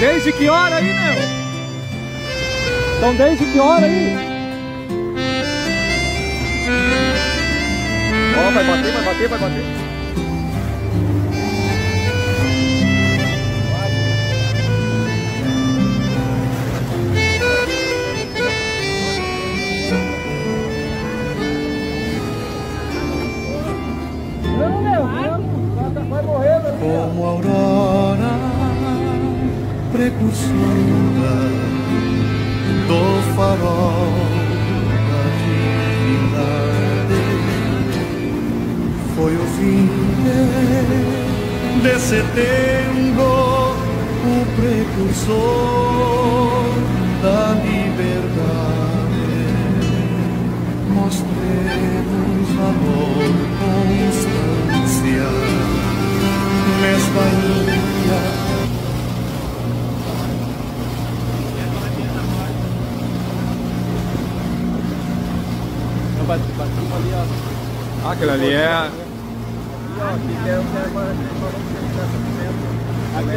Desde que hora aí, meu? Então desde que hora aí? Ó, vai bater, vai bater, vai bater. Não, meu. Vai morrer, meu como aurora precursora do farol da divindade. Foi o fim de setembro, o precursor da liberdade. Mostremos amor, constância nesta ilha. Ah, aquilo ali é. Aqui é o que agora tem tem que